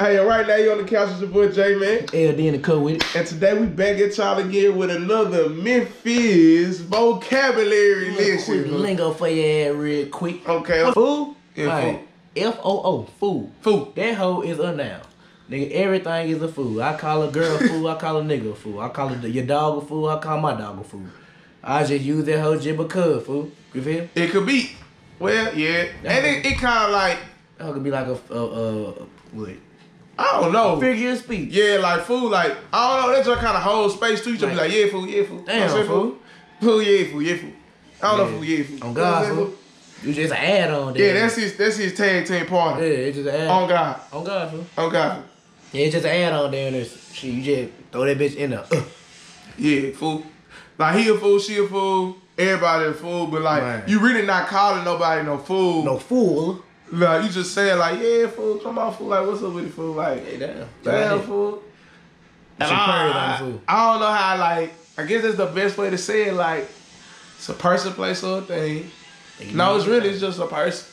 Hey, right now you on the couch with your boy J Mac. LD in the cut with it. And today we back at y'all again with another Memphis vocabulary lesson. lingo for your ass real quick. Okay. Yeah, Alright. F-O-O, fool. Fool. That hoe is a noun. Nigga, everything is a fool. I call a girl a fool, I call a nigga a fool. I call a, your dog a fool, I call my dog a fool. I just use that hoe just because, fool. You feel? It could be. Well, yeah. And it, it kind of like, That could be like a, a, a what? I don't know. Figure of speech. Yeah, like fool, like, I don't know, that just kind of hold space too. You just be like, yeah, fool, yeah, fool. Damn, You know what I'm saying, fool. Fool, yeah, fool, yeah, fool. I don't know, fool, yeah, fool. On God, fool. You just add on there. Yeah, that's his, that's his tag team Yeah, it's just an add On God. On God, fool. On God. Yeah, it's just an add on there and there's shit. You just throw that bitch in there. Uh. Yeah, fool. Like he a fool, she a fool, everybody a fool, but like Right. you really not calling nobody no fool. No fool. Like you just saying like, yeah, fool, come on, fool. Like, what's up with the fool? Like, Hey, damn. damn, fool. And your period on I. I don't know how like I guess that's the best way to say it. Like, it's a person, place, or thing. No, it's really it's just a person.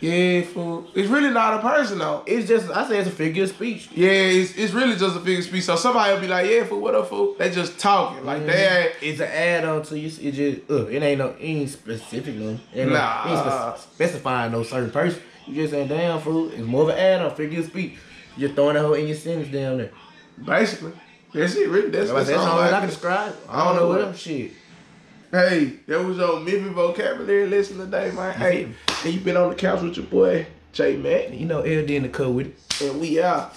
Yeah, fool. It's really not a person though. It's just I say it's a figure of speech. Yeah, it's, it's really just a figure of speech. So somebody will be like, yeah, fool, what up, fool? They just talking. Like they ain't It's an add on to you. It just uh, it ain't no it ain't specific no. Ain't Nah. no, ain't spec- specifying no certain person. You just saying damn fool. It's more of an add on figure of speech. You're throwing that whole in your sentence down there. basically. That's it, really. That's, That's, that's, all I can describe. I I don't don't know what else shit. Hey, that was your Memphis vocabulary lesson today, man. Hey, and you been on the couch with your boy, J Mac, You know LD in the cut with it. and we out.